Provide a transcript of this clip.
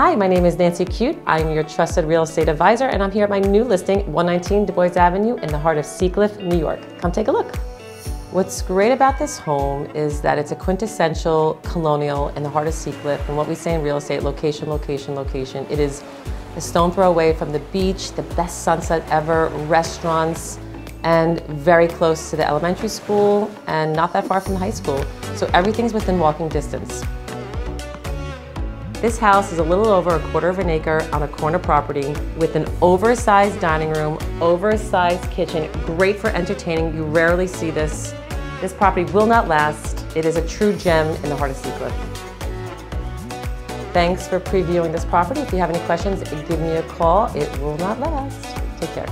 Hi, my name is Nancy Cuite. I'm your trusted real estate advisor, and I'm here at my new listing, 119 Dubois Avenue in the heart of Sea Cliff, New York. Come take a look. What's great about this home is that it's a quintessential colonial in the heart of Sea Cliff, and what we say in real estate, location, location, location. It is a stone throw away from the beach, the best sunset ever, restaurants, and very close to the elementary school and not that far from the high school. So everything's within walking distance. This house is a little over a quarter of an acre on a corner property with an oversized dining room, oversized kitchen, great for entertaining. You rarely see this. This property will not last. It is a true gem in the heart of Sea Cliff. Thanks for previewing this property. If you have any questions, give me a call. It will not last. Take care.